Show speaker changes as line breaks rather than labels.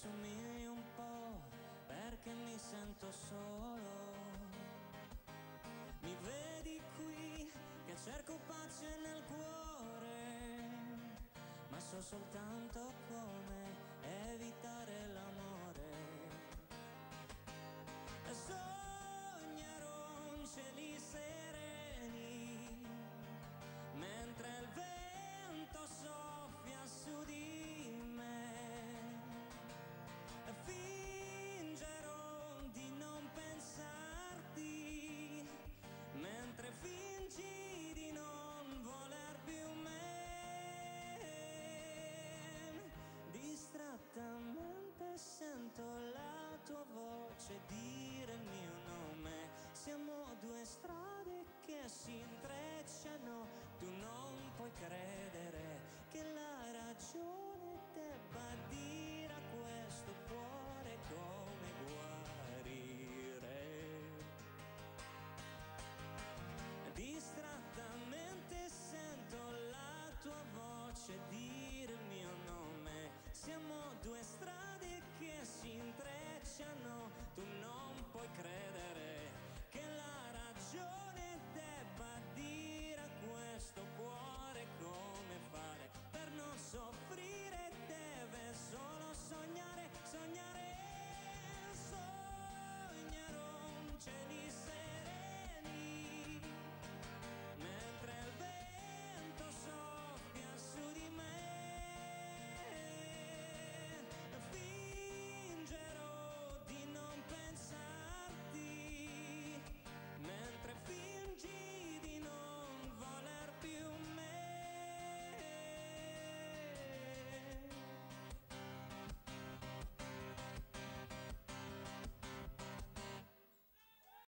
assomigli un po' perché mi sento solo. Mi vedi qui che cerco pace nel cuore, ma so soltanto sento la tua voce dire il mio nome. Siamo due strade che si intrecciano, tu non puoi credere. puoi credere.